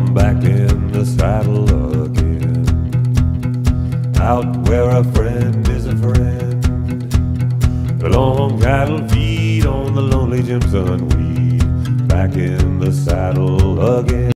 I'm back in the saddle again. Out where a friend is a friend. The long cattle feed on the lonely Jimson weed. Back in the saddle again.